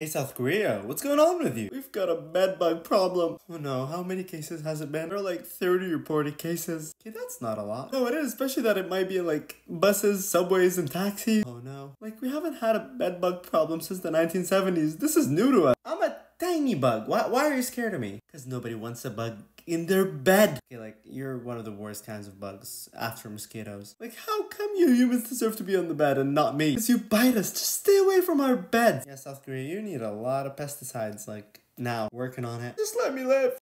Hey South Korea, what's going on with you? We've got a bed bug problem. Oh no, how many cases has it been? There are like 30 reported cases. Okay, that's not a lot. No, it is, especially that it might be in like buses, subways, and taxis. Oh no. Like, we haven't had a bed bug problem since the 1970s. This is new to us. I'm a tiny bug. Why, why are you scared of me? Because nobody wants a bug in their bed. Okay, like, you're one of the worst kinds of bugs after mosquitoes. Like, how come you humans deserve to be on the bed and not me? Because you bite us. Just stay away from our beds. Yeah, South Korea, you need a lot of pesticides, like, now. Working on it. Just let me live.